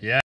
Yeah.